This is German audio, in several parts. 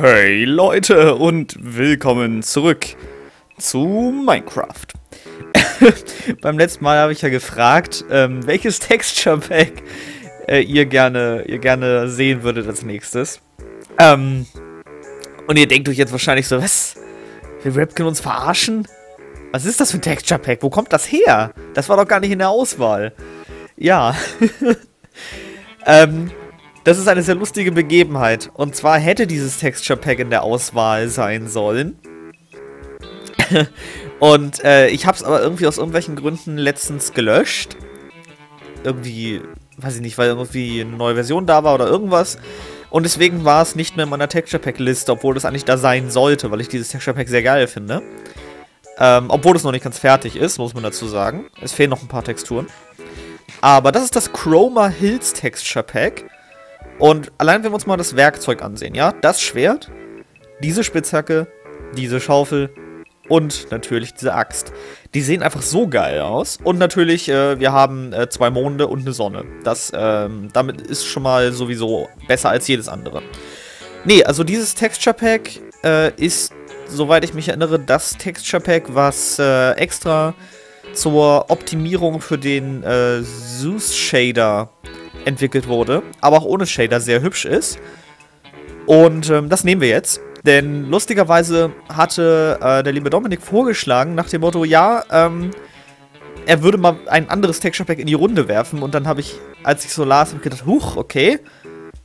Hey Leute und willkommen zurück zu Minecraft. Beim letzten Mal habe ich ja gefragt, ähm, welches Texture Pack äh, ihr, gerne, ihr gerne sehen würdet als nächstes. Ähm, und ihr denkt euch jetzt wahrscheinlich so, was? Will Rapkin uns verarschen? Was ist das für ein Texture Pack? Wo kommt das her? Das war doch gar nicht in der Auswahl. Ja. ähm, das ist eine sehr lustige Begebenheit. Und zwar hätte dieses Texture Pack in der Auswahl sein sollen. Und äh, ich habe es aber irgendwie aus irgendwelchen Gründen letztens gelöscht. Irgendwie, weiß ich nicht, weil irgendwie eine neue Version da war oder irgendwas. Und deswegen war es nicht mehr in meiner Texture Pack Liste, obwohl das eigentlich da sein sollte, weil ich dieses Texture Pack sehr geil finde. Ähm, obwohl es noch nicht ganz fertig ist, muss man dazu sagen. Es fehlen noch ein paar Texturen. Aber das ist das Chroma Hills Texture Pack. Und allein wenn wir uns mal das Werkzeug ansehen, ja, das Schwert, diese Spitzhacke, diese Schaufel und natürlich diese Axt. Die sehen einfach so geil aus. Und natürlich, äh, wir haben äh, zwei Monde und eine Sonne. Das, ähm, damit ist schon mal sowieso besser als jedes andere. Nee, also dieses Texture Pack äh, ist, soweit ich mich erinnere, das Texture Pack, was äh, extra zur Optimierung für den äh, Zeus Shader entwickelt wurde, aber auch ohne Shader sehr hübsch ist. Und ähm, das nehmen wir jetzt. Denn lustigerweise hatte äh, der liebe Dominik vorgeschlagen, nach dem Motto, ja, ähm, er würde mal ein anderes Texture Pack in die Runde werfen. Und dann habe ich, als ich so las, gedacht, huch, okay,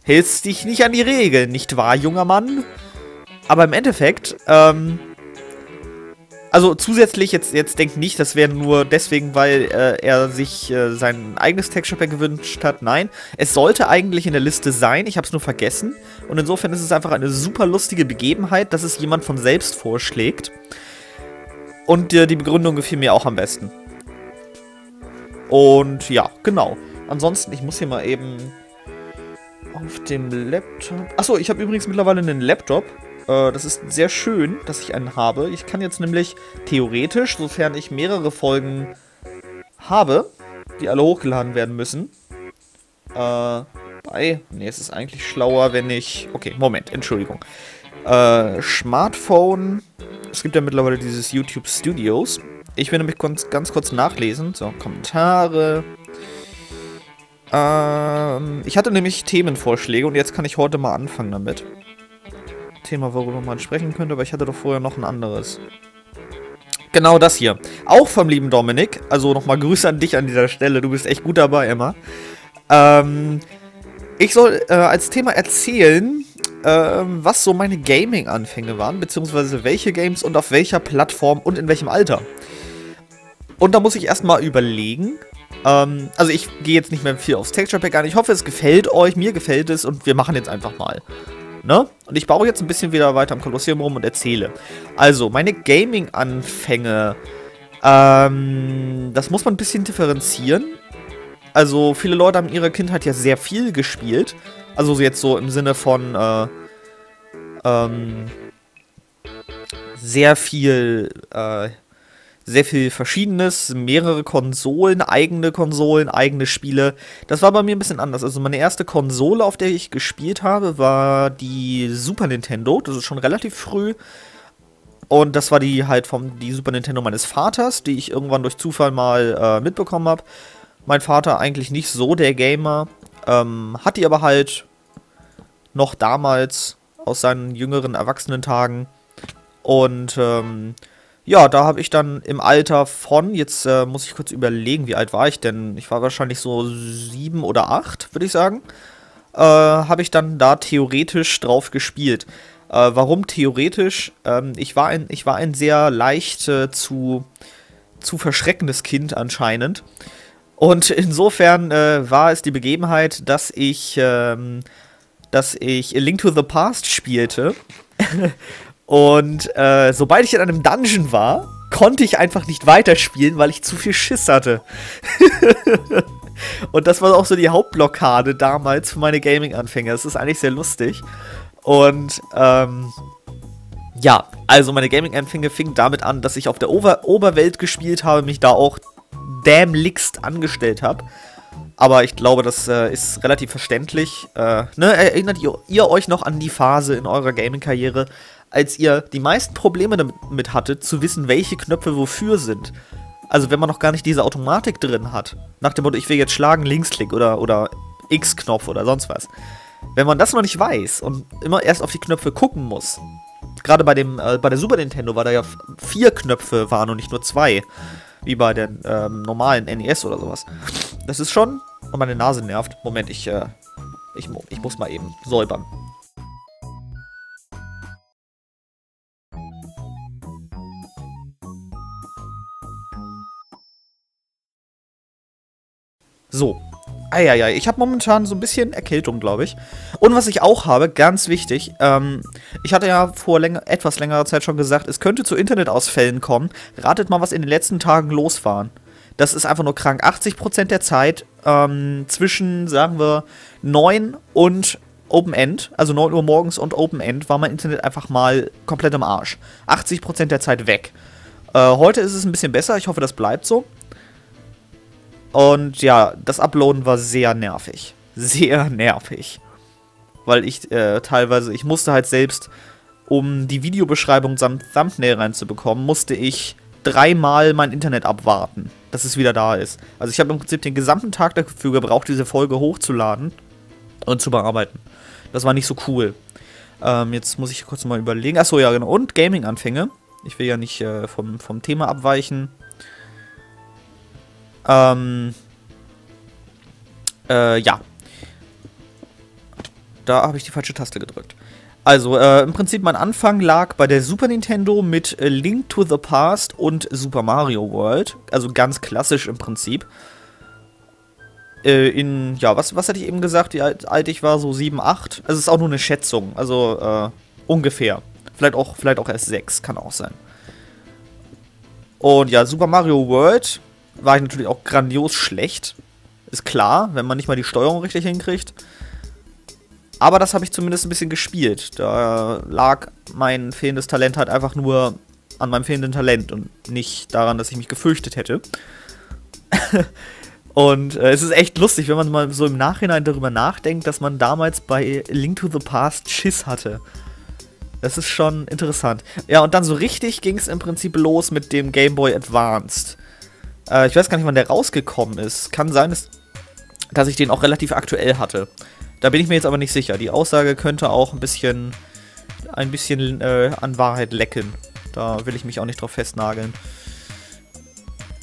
hältst dich nicht an die Regeln, nicht wahr, junger Mann? Aber im Endeffekt, ähm, also zusätzlich, jetzt, jetzt denkt nicht, das wäre nur deswegen, weil äh, er sich äh, sein eigenes Texture Pack gewünscht hat. Nein, es sollte eigentlich in der Liste sein. Ich habe es nur vergessen. Und insofern ist es einfach eine super lustige Begebenheit, dass es jemand von selbst vorschlägt. Und äh, die Begründung gefiel mir auch am besten. Und ja, genau. Ansonsten, ich muss hier mal eben auf dem Laptop... Achso, ich habe übrigens mittlerweile einen Laptop. Äh, das ist sehr schön, dass ich einen habe. Ich kann jetzt nämlich theoretisch, sofern ich mehrere Folgen habe, die alle hochgeladen werden müssen, äh, bei, nee, es ist eigentlich schlauer, wenn ich, okay, Moment, Entschuldigung. Äh, Smartphone, es gibt ja mittlerweile dieses YouTube Studios. Ich will nämlich ganz, ganz kurz nachlesen. So, Kommentare. Ähm, ich hatte nämlich Themenvorschläge und jetzt kann ich heute mal anfangen damit. Thema, worüber man sprechen könnte, aber ich hatte doch vorher noch ein anderes. Genau das hier. Auch vom lieben Dominik. Also nochmal Grüße an dich an dieser Stelle. Du bist echt gut dabei, Emma. Ähm, ich soll äh, als Thema erzählen, äh, was so meine Gaming-Anfänge waren, beziehungsweise welche Games und auf welcher Plattform und in welchem Alter. Und da muss ich erstmal überlegen. Ähm, also ich gehe jetzt nicht mehr viel aufs Texture Pack an. Ich hoffe, es gefällt euch, mir gefällt es und wir machen jetzt einfach mal. Ne? Und ich baue jetzt ein bisschen wieder weiter am Kolosseum rum und erzähle. Also, meine Gaming-Anfänge. Ähm, das muss man ein bisschen differenzieren. Also, viele Leute haben in ihrer Kindheit ja sehr viel gespielt. Also, jetzt so im Sinne von, äh, ähm, sehr viel, äh, sehr viel Verschiedenes, mehrere Konsolen, eigene Konsolen, eigene Spiele. Das war bei mir ein bisschen anders. Also meine erste Konsole, auf der ich gespielt habe, war die Super Nintendo. Das ist schon relativ früh. Und das war die halt vom die Super Nintendo meines Vaters, die ich irgendwann durch Zufall mal äh, mitbekommen habe. Mein Vater eigentlich nicht so der Gamer, ähm, hat die aber halt noch damals aus seinen jüngeren Erwachsenentagen. Und ähm, ja, da habe ich dann im Alter von, jetzt äh, muss ich kurz überlegen, wie alt war ich denn? Ich war wahrscheinlich so sieben oder acht, würde ich sagen. Äh, habe ich dann da theoretisch drauf gespielt. Äh, warum theoretisch? Ähm, ich, war ein, ich war ein sehr leicht äh, zu, zu verschreckendes Kind anscheinend. Und insofern äh, war es die Begebenheit, dass ich, ähm, dass ich A Link to the Past spielte. Und äh, sobald ich in einem Dungeon war, konnte ich einfach nicht weiterspielen, weil ich zu viel Schiss hatte. und das war auch so die Hauptblockade damals für meine Gaming-Anfänger. Das ist eigentlich sehr lustig. Und ähm, ja, also meine Gaming-Anfänge fingen damit an, dass ich auf der Ober Oberwelt gespielt habe, mich da auch dämlichst angestellt habe. Aber ich glaube, das äh, ist relativ verständlich. Äh, ne? Erinnert ihr, ihr, euch noch an die Phase in eurer Gaming-Karriere, als ihr die meisten Probleme damit hattet, zu wissen, welche Knöpfe wofür sind? Also wenn man noch gar nicht diese Automatik drin hat. Nach dem Motto, ich will jetzt schlagen, Linksklick oder, oder X-Knopf oder sonst was. Wenn man das noch nicht weiß und immer erst auf die Knöpfe gucken muss. Gerade bei dem, äh, bei der Super Nintendo war da ja vier Knöpfe waren und nicht nur zwei. Wie bei den ähm, normalen NES oder sowas. Das ist schon. Und meine Nase nervt. Moment, ich, äh, ich, ich muss mal eben säubern. So. Eieiei, ich habe momentan so ein bisschen Erkältung, glaube ich. Und was ich auch habe, ganz wichtig, ähm, ich hatte ja vor länger, etwas längerer Zeit schon gesagt, es könnte zu Internetausfällen kommen. Ratet mal, was in den letzten Tagen los war. Das ist einfach nur krank. 80% der Zeit ähm, zwischen, sagen wir, 9 und Open End, also 9 Uhr morgens und Open End, war mein Internet einfach mal komplett im Arsch. 80% der Zeit weg. Äh, heute ist es ein bisschen besser, ich hoffe, das bleibt so. Und ja, das Uploaden war sehr nervig. Sehr nervig. Weil ich äh, teilweise, ich musste halt selbst, um die Videobeschreibung samt Thumbnail reinzubekommen, musste ich dreimal mein Internet abwarten, dass es wieder da ist. Also ich habe im Prinzip den gesamten Tag dafür gebraucht, diese Folge hochzuladen und zu bearbeiten. Das war nicht so cool. Ähm, jetzt muss ich kurz mal überlegen. Achso, ja, genau. Und Gaming-Anfänge. Ich will ja nicht äh, vom, vom Thema abweichen. Ähm, äh, ja. Da habe ich die falsche Taste gedrückt. Also, äh, im Prinzip mein Anfang lag bei der Super Nintendo mit Link to the Past und Super Mario World. Also ganz klassisch im Prinzip. Äh, in, ja, was, was hatte ich eben gesagt, wie alt, alt ich war? So 7, 8. Also, es ist auch nur eine Schätzung. Also, äh, ungefähr. Vielleicht auch, vielleicht auch erst 6, kann auch sein. Und ja, Super Mario World war ich natürlich auch grandios schlecht. Ist klar, wenn man nicht mal die Steuerung richtig hinkriegt. Aber das habe ich zumindest ein bisschen gespielt. Da lag mein fehlendes Talent halt einfach nur an meinem fehlenden Talent und nicht daran, dass ich mich gefürchtet hätte. und äh, es ist echt lustig, wenn man mal so im Nachhinein darüber nachdenkt, dass man damals bei Link to the Past Schiss hatte. Das ist schon interessant. Ja, und dann so richtig ging es im Prinzip los mit dem Game Boy Advanced. Äh, ich weiß gar nicht, wann der rausgekommen ist. Kann sein, dass, dass ich den auch relativ aktuell hatte. Da bin ich mir jetzt aber nicht sicher. Die Aussage könnte auch ein bisschen, ein bisschen äh, an Wahrheit lecken. Da will ich mich auch nicht drauf festnageln.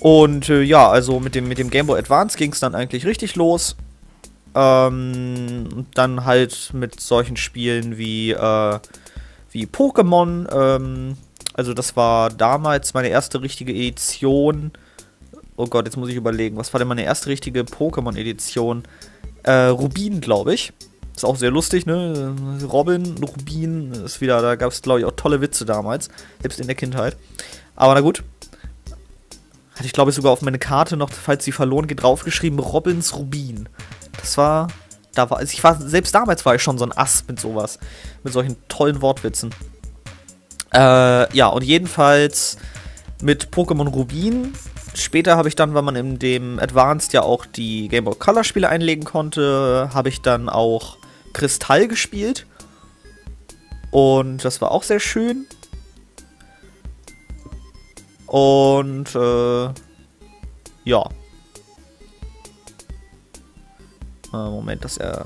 Und äh, ja, also mit dem, mit dem Game Boy Advance ging es dann eigentlich richtig los. Ähm, dann halt mit solchen Spielen wie, äh, wie Pokémon. Ähm, also das war damals meine erste richtige Edition Oh Gott, jetzt muss ich überlegen. Was war denn meine erste richtige Pokémon-Edition? Äh, Rubin, glaube ich. Ist auch sehr lustig, ne? Robin, Rubin, ist wieder, da gab es, glaube ich, auch tolle Witze damals. Selbst in der Kindheit. Aber na gut. Hatte ich, glaube ich, sogar auf meine Karte noch, falls sie verloren geht, draufgeschrieben, Robins Rubin. Das war. Da war. Also ich war. Selbst damals war ich schon so ein Ass mit sowas. Mit solchen tollen Wortwitzen. Äh, ja, und jedenfalls mit Pokémon Rubin Später habe ich dann, weil man in dem Advanced ja auch die Game Boy Color Spiele einlegen konnte, habe ich dann auch Kristall gespielt. Und das war auch sehr schön. Und äh, ja. Äh, Moment, das äh,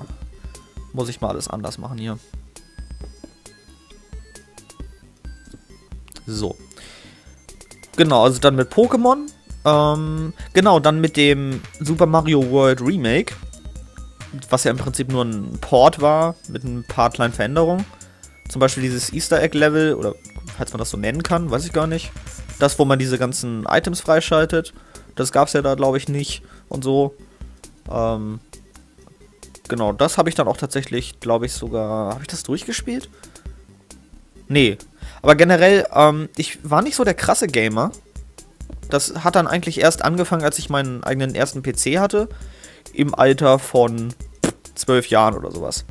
muss ich mal alles anders machen hier. So. Genau, also dann mit Pokémon ähm, genau, dann mit dem Super Mario World Remake, was ja im Prinzip nur ein Port war, mit ein paar kleinen Veränderungen. Zum Beispiel dieses Easter Egg Level, oder falls man das so nennen kann, weiß ich gar nicht. Das, wo man diese ganzen Items freischaltet. Das gab es ja da, glaube ich, nicht und so. Ähm, genau, das habe ich dann auch tatsächlich, glaube ich, sogar. Habe ich das durchgespielt? Nee. Aber generell, ähm, ich war nicht so der krasse Gamer. Das hat dann eigentlich erst angefangen, als ich meinen eigenen ersten PC hatte. Im Alter von zwölf Jahren oder sowas.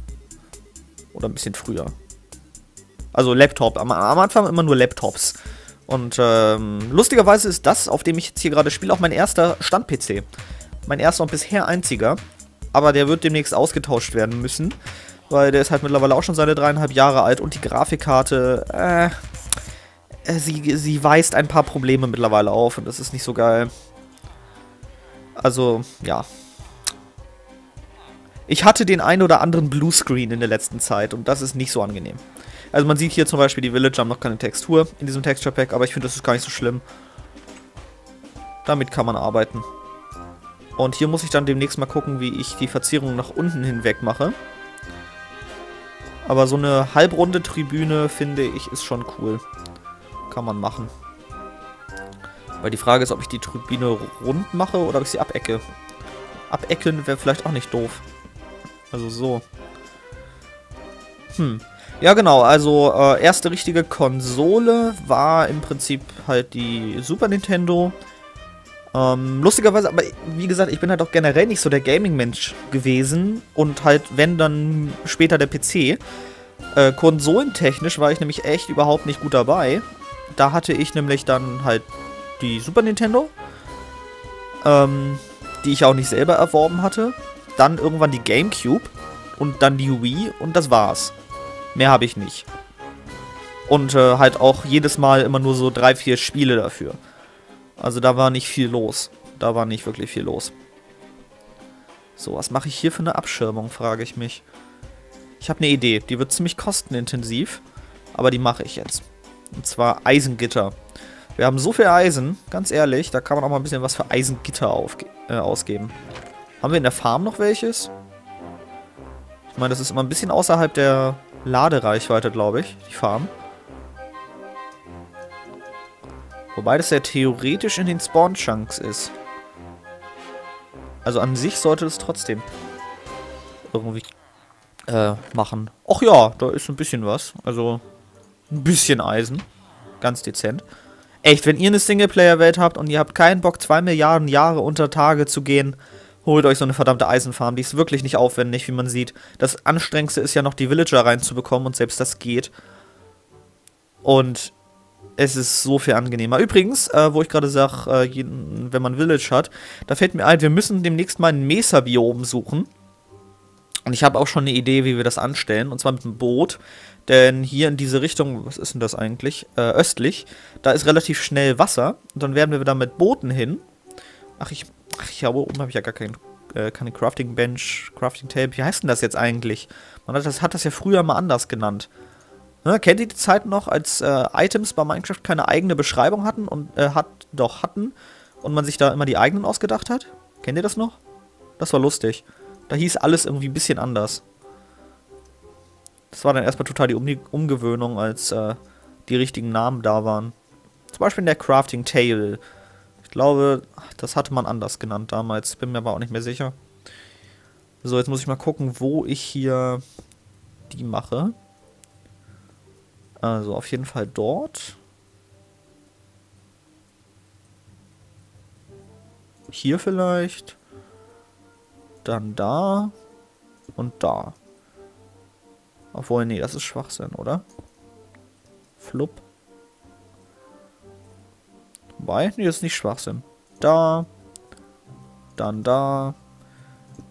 Oder ein bisschen früher. Also Laptop. Am, am Anfang immer nur Laptops. Und ähm, lustigerweise ist das, auf dem ich jetzt hier gerade spiele, auch mein erster Stand-PC. Mein erster und bisher einziger. Aber der wird demnächst ausgetauscht werden müssen. Weil der ist halt mittlerweile auch schon seine dreieinhalb Jahre alt und die Grafikkarte, äh, sie, sie weist ein paar Probleme mittlerweile auf und das ist nicht so geil. Also, ja. Ich hatte den ein oder anderen Bluescreen in der letzten Zeit und das ist nicht so angenehm. Also man sieht hier zum Beispiel, die Village haben noch keine Textur in diesem Texture Pack, aber ich finde, das ist gar nicht so schlimm. Damit kann man arbeiten. Und hier muss ich dann demnächst mal gucken, wie ich die Verzierung nach unten hinweg mache. Aber so eine halbrunde Tribüne, finde ich, ist schon cool. Kann man machen. Weil die Frage ist, ob ich die Tribüne rund mache oder ob ich sie abecke. Abecken wäre vielleicht auch nicht doof. Also so. Hm. Ja, genau. Also, äh, erste richtige Konsole war im Prinzip halt die Super Nintendo. Ähm, lustigerweise, aber wie gesagt, ich bin halt auch generell nicht so der Gaming-Mensch gewesen. Und halt, wenn dann später der PC. Äh, konsolentechnisch war ich nämlich echt überhaupt nicht gut dabei. Da hatte ich nämlich dann halt die Super Nintendo. Ähm, die ich auch nicht selber erworben hatte. Dann irgendwann die GameCube. Und dann die Wii. Und das war's. Mehr habe ich nicht. Und äh, halt auch jedes Mal immer nur so drei, vier Spiele dafür. Also da war nicht viel los. Da war nicht wirklich viel los. So, was mache ich hier für eine Abschirmung, frage ich mich. Ich habe eine Idee. Die wird ziemlich kostenintensiv. Aber die mache ich jetzt. Und zwar Eisengitter. Wir haben so viel Eisen, ganz ehrlich, da kann man auch mal ein bisschen was für Eisengitter äh, ausgeben. Haben wir in der Farm noch welches? Ich meine, das ist immer ein bisschen außerhalb der Ladereichweite, glaube ich, die Farm. Wobei das ja theoretisch in den Spawn-Chunks ist. Also an sich sollte es trotzdem irgendwie äh, machen. Ach ja, da ist ein bisschen was. Also ein bisschen Eisen. Ganz dezent. Echt, wenn ihr eine Singleplayer-Welt habt und ihr habt keinen Bock, zwei Milliarden Jahre unter Tage zu gehen, holt euch so eine verdammte Eisenfarm. Die ist wirklich nicht aufwendig, wie man sieht. Das Anstrengendste ist ja noch, die Villager reinzubekommen und selbst das geht. Und es ist so viel angenehmer. Übrigens, äh, wo ich gerade sage, äh, wenn man Village hat, da fällt mir ein, wir müssen demnächst mal ein Mesa-Biom suchen. Und ich habe auch schon eine Idee, wie wir das anstellen. Und zwar mit einem Boot. Denn hier in diese Richtung, was ist denn das eigentlich? Äh, östlich, da ist relativ schnell Wasser. Und dann werden wir da mit Booten hin. Ach, ich Ach ja, oben habe ich ja gar kein, äh, keine Crafting Bench, Crafting Table. Wie heißt denn das jetzt eigentlich? Man hat das, hat das ja früher mal anders genannt. Ne, kennt ihr die Zeit noch, als äh, Items bei Minecraft keine eigene Beschreibung hatten und äh, hat doch hatten und man sich da immer die eigenen ausgedacht hat? Kennt ihr das noch? Das war lustig. Da hieß alles irgendwie ein bisschen anders. Das war dann erstmal total die um Umgewöhnung, als äh, die richtigen Namen da waren. Zum Beispiel in der Crafting Table glaube, das hatte man anders genannt damals. Bin mir aber auch nicht mehr sicher. So, jetzt muss ich mal gucken, wo ich hier die mache. Also auf jeden Fall dort. Hier vielleicht. Dann da. Und da. Obwohl, nee, das ist Schwachsinn, oder? Flupp. Wobei, nee, das ist nicht Schwachsinn. Da, dann da,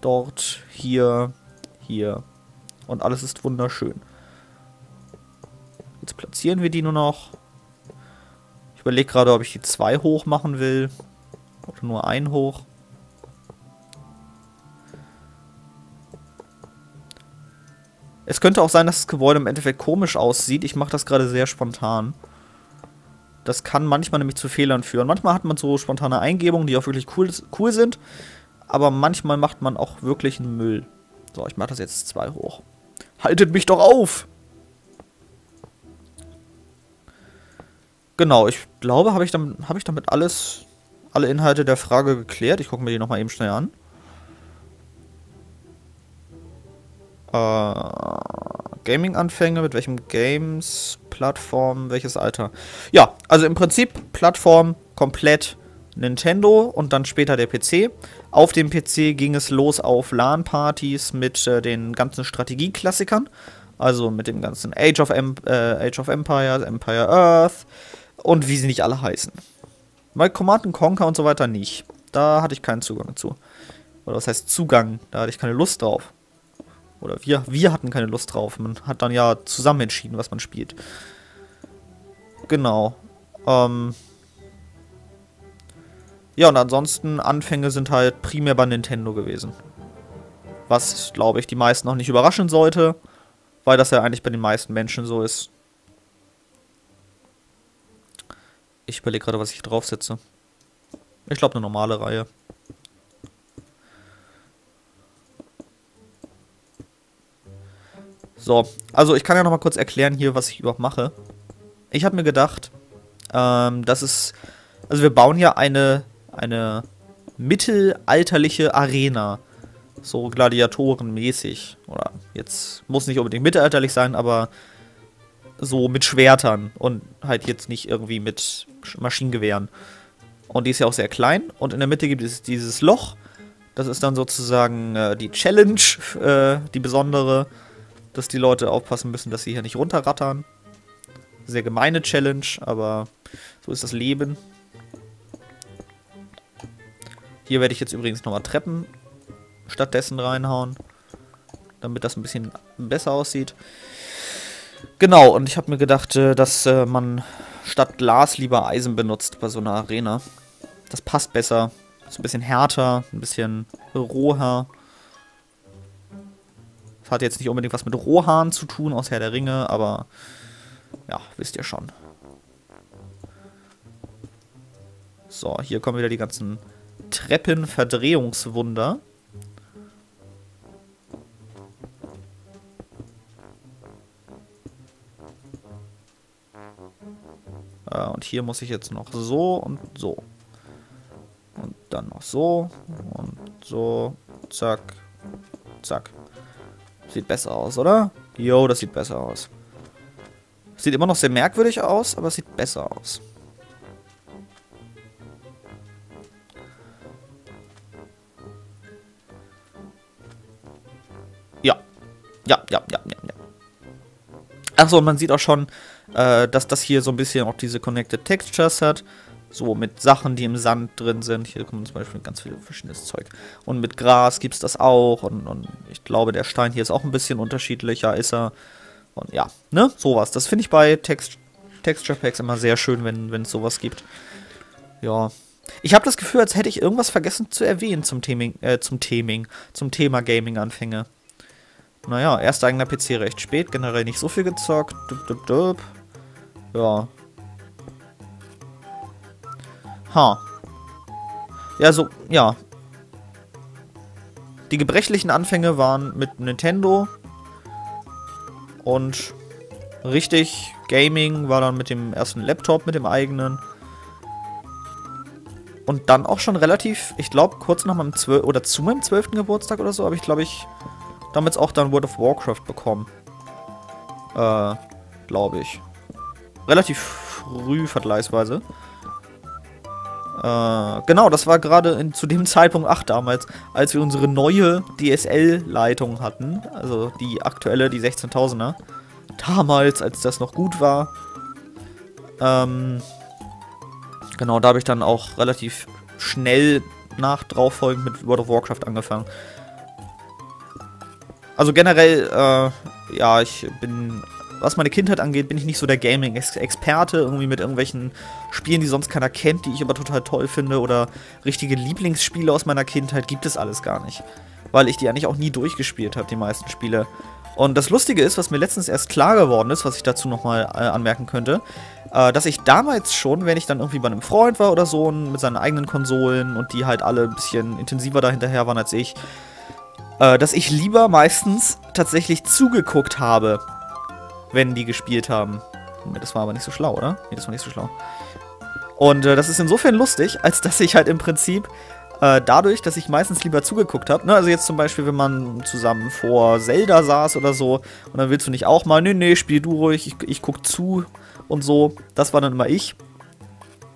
dort, hier, hier. Und alles ist wunderschön. Jetzt platzieren wir die nur noch. Ich überlege gerade, ob ich die zwei hoch machen will. Oder nur ein hoch. Es könnte auch sein, dass das Gebäude im Endeffekt komisch aussieht. Ich mache das gerade sehr spontan. Das kann manchmal nämlich zu Fehlern führen. Manchmal hat man so spontane Eingebungen, die auch wirklich cool, cool sind. Aber manchmal macht man auch wirklich einen Müll. So, ich mache das jetzt zwei hoch. Haltet mich doch auf! Genau, ich glaube, habe ich, damit, hab ich damit alles, alle Inhalte der Frage geklärt. Ich gucke mir die nochmal eben schnell an. Gaming-Anfänge, mit welchem Games, Plattform, welches Alter? Ja, also im Prinzip Plattform komplett Nintendo und dann später der PC. Auf dem PC ging es los auf LAN-Partys mit äh, den ganzen Strategieklassikern. Also mit dem ganzen Age of, em äh, Age of Empires, Empire Earth und wie sie nicht alle heißen. Bei Command Conquer und so weiter nicht. Da hatte ich keinen Zugang zu. Oder was heißt Zugang? Da hatte ich keine Lust drauf. Oder wir, wir hatten keine Lust drauf. Man hat dann ja zusammen entschieden, was man spielt. Genau. Ähm ja, und ansonsten Anfänge sind halt primär bei Nintendo gewesen. Was, glaube ich, die meisten noch nicht überraschen sollte, weil das ja eigentlich bei den meisten Menschen so ist. Ich überlege gerade, was ich draufsetze. Ich glaube, eine normale Reihe. So, also ich kann ja noch mal kurz erklären hier, was ich überhaupt mache. Ich habe mir gedacht, ähm, das ist, also wir bauen ja eine, eine mittelalterliche Arena. So gladiatorenmäßig. Oder jetzt muss nicht unbedingt mittelalterlich sein, aber so mit Schwertern und halt jetzt nicht irgendwie mit Maschinengewehren. Und die ist ja auch sehr klein. Und in der Mitte gibt es dieses Loch. Das ist dann sozusagen äh, die Challenge, äh, die besondere, dass die Leute aufpassen müssen, dass sie hier nicht runterrattern. Sehr gemeine Challenge, aber so ist das Leben. Hier werde ich jetzt übrigens nochmal Treppen stattdessen reinhauen, damit das ein bisschen besser aussieht. Genau, und ich habe mir gedacht, äh, dass äh, man statt Glas lieber Eisen benutzt bei so einer Arena. Das passt besser. Ist ein bisschen härter, ein bisschen roher. Das hat jetzt nicht unbedingt was mit Rohhaaren zu tun, aus Herr der Ringe, aber ja, wisst ihr schon. So, hier kommen wieder die ganzen Treppenverdrehungswunder. Äh, und hier muss ich jetzt noch so und so. Und dann noch so und so. Zack. Zack. Sieht besser aus, oder? Jo, das sieht besser aus. Sieht immer noch sehr merkwürdig aus, aber es sieht besser aus. Ja. Ja, ja, ja, ja, ja. Achso, und man sieht auch schon, äh, dass das hier so ein bisschen auch diese Connected Textures hat. So mit Sachen, die im Sand drin sind. Hier kommt zum Beispiel ganz viel verschiedenes Zeug. Und mit Gras gibt es das auch. Und, und, ich glaube, der Stein hier ist auch ein bisschen unterschiedlicher, ist er. Und ja, ne, sowas. Das finde ich bei Text Texture Packs immer sehr schön, wenn es sowas gibt. Ja. Ich habe das Gefühl, als hätte ich irgendwas vergessen zu erwähnen zum Theming, äh, zum Theming, zum Thema Gaming-Anfänge. Naja, erster eigener PC recht spät, generell nicht so viel gezockt. Dup, dup, dup. Ja. Ha. Ja, so, ja. Die gebrechlichen Anfänge waren mit Nintendo. Und richtig Gaming war dann mit dem ersten Laptop, mit dem eigenen. Und dann auch schon relativ, ich glaube, kurz nach meinem 12. oder zu meinem 12. Geburtstag oder so, habe ich, glaube ich, damals auch dann World of Warcraft bekommen. Äh, glaube ich. Relativ früh vergleichsweise. Äh, genau, das war gerade zu dem Zeitpunkt, ach damals, als wir unsere neue DSL-Leitung hatten. Also die aktuelle, die 16.000er. Damals, als das noch gut war. Ähm, genau, da habe ich dann auch relativ schnell nach drauf folgend mit World of Warcraft angefangen. Also generell, äh, ja, ich bin, was meine Kindheit angeht, bin ich nicht so der Gaming-Experte, irgendwie mit irgendwelchen Spielen, die sonst keiner kennt, die ich aber total toll finde, oder richtige Lieblingsspiele aus meiner Kindheit, gibt es alles gar nicht. Weil ich die eigentlich auch nie durchgespielt habe, die meisten Spiele. Und das Lustige ist, was mir letztens erst klar geworden ist, was ich dazu nochmal äh, anmerken könnte, äh, dass ich damals schon, wenn ich dann irgendwie bei einem Freund war oder so, mit seinen eigenen Konsolen und die halt alle ein bisschen intensiver dahinterher waren als ich, äh, dass ich lieber meistens tatsächlich zugeguckt habe, wenn die gespielt haben. Das war aber nicht so schlau, oder? Nee, das war nicht so schlau. Und äh, das ist insofern lustig, als dass ich halt im Prinzip äh, dadurch, dass ich meistens lieber zugeguckt habe, ne, also jetzt zum Beispiel, wenn man zusammen vor Zelda saß oder so, und dann willst du nicht auch mal, nee, nee, spiel du ruhig, ich, ich guck zu und so, das war dann immer ich.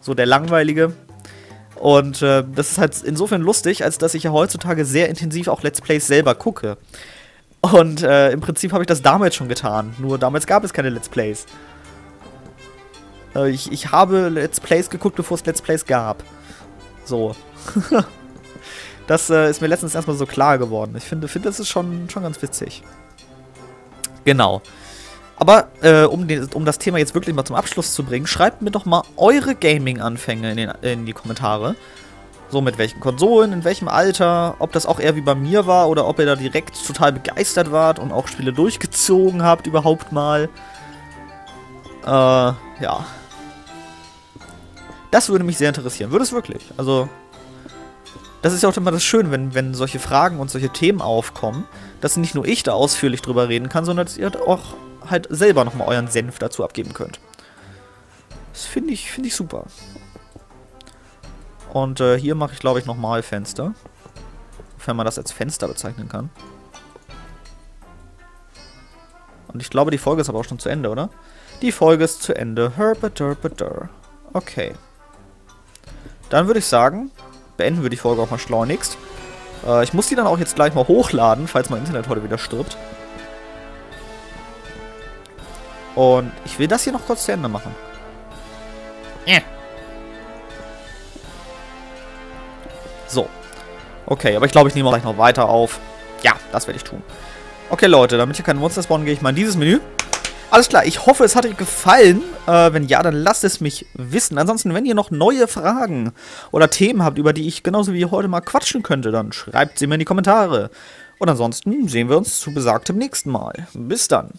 So der Langweilige. Und äh, das ist halt insofern lustig, als dass ich ja heutzutage sehr intensiv auch Let's Plays selber gucke. Und äh, im Prinzip habe ich das damals schon getan. Nur damals gab es keine Let's Plays. Äh, ich, ich habe Let's Plays geguckt, bevor es Let's Plays gab. So. das äh, ist mir letztens erstmal so klar geworden. Ich finde, finde das ist schon, schon ganz witzig. Genau. Aber äh, um, den, um das Thema jetzt wirklich mal zum Abschluss zu bringen, schreibt mir doch mal eure Gaming-Anfänge in, in die Kommentare. So mit welchen Konsolen, in welchem Alter, ob das auch eher wie bei mir war oder ob ihr da direkt total begeistert wart und auch Spiele durchgezogen habt überhaupt mal. Äh, ja. Das würde mich sehr interessieren. Würde es wirklich. Also, das ist ja auch immer das Schöne, wenn, wenn solche Fragen und solche Themen aufkommen, dass nicht nur ich da ausführlich drüber reden kann, sondern dass ihr auch halt selber nochmal euren Senf dazu abgeben könnt. Das finde ich, find ich super. Und äh, hier mache ich, glaube ich, nochmal Fenster. Wenn man das als Fenster bezeichnen kann. Und ich glaube, die Folge ist aber auch schon zu Ende, oder? Die Folge ist zu Ende. Okay. Dann würde ich sagen, beenden wir die Folge auch mal schleunigst. Äh, ich muss die dann auch jetzt gleich mal hochladen, falls mein Internet heute wieder stirbt. Und ich will das hier noch kurz zu Ende machen. Yeah. Okay, aber ich glaube, ich nehme gleich noch weiter auf. Ja, das werde ich tun. Okay, Leute, damit hier keine Monster spawnen, gehe ich mal in dieses Menü. Alles klar, ich hoffe, es hat euch gefallen. Äh, wenn ja, dann lasst es mich wissen. Ansonsten, wenn ihr noch neue Fragen oder Themen habt, über die ich genauso wie heute mal quatschen könnte, dann schreibt sie mir in die Kommentare. Und ansonsten sehen wir uns zu besagtem nächsten Mal. Bis dann.